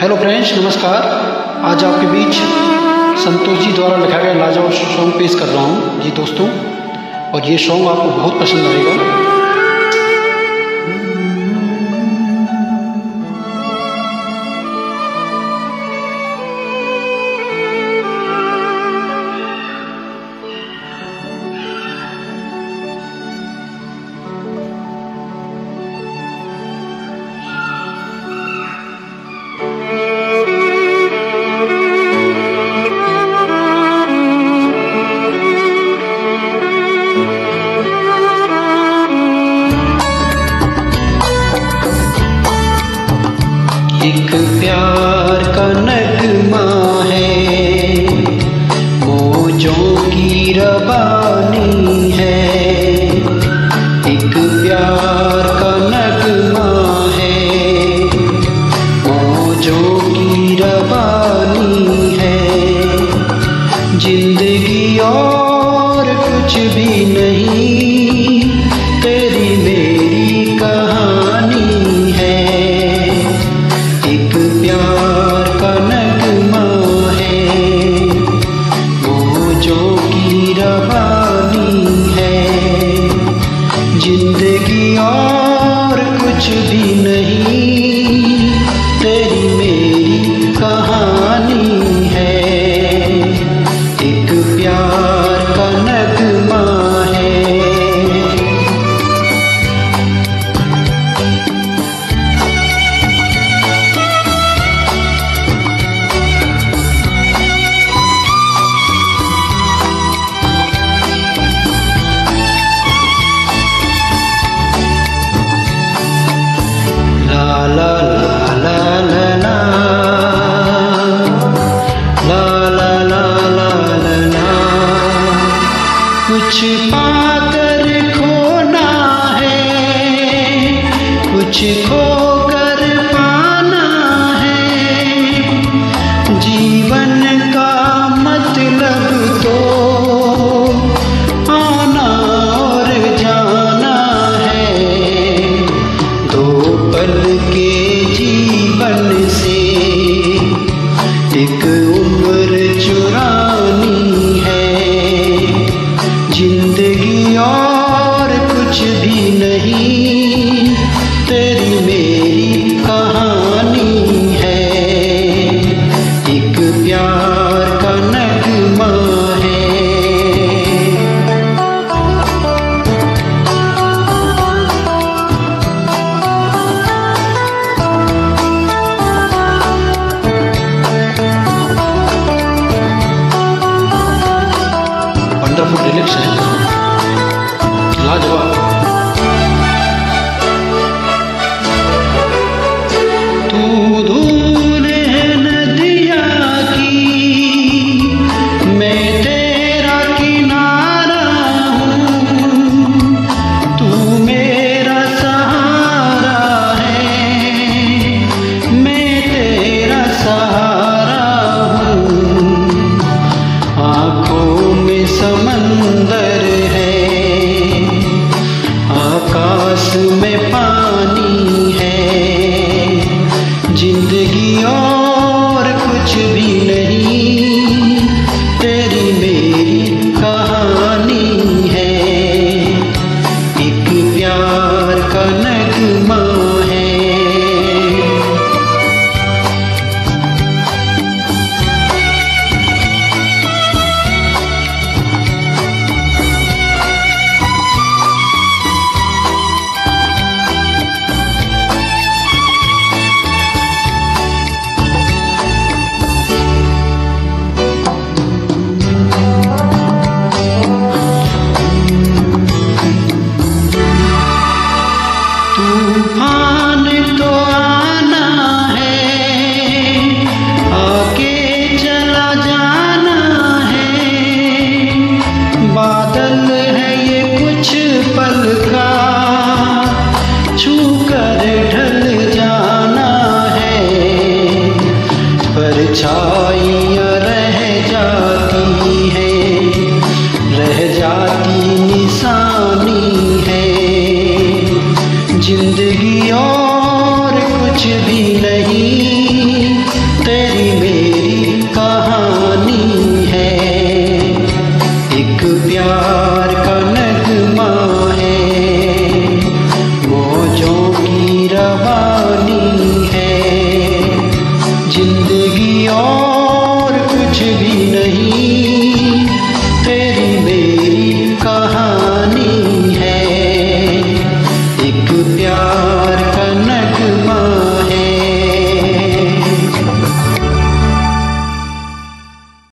Hello friends नमस्कार। आज आपके बीच संतोष जी द्वारा लिखा गया लाजवाब सॉन्ग पेश कर रहा हूँ। जी दोस्तों, और ये सॉन्ग आपको बहुत पसंद आएगा। बानी है। एक प्यार का नगमा है। मौजों की रबानी है। ज़िंदगी और कुछ भी नहीं। जिंदगी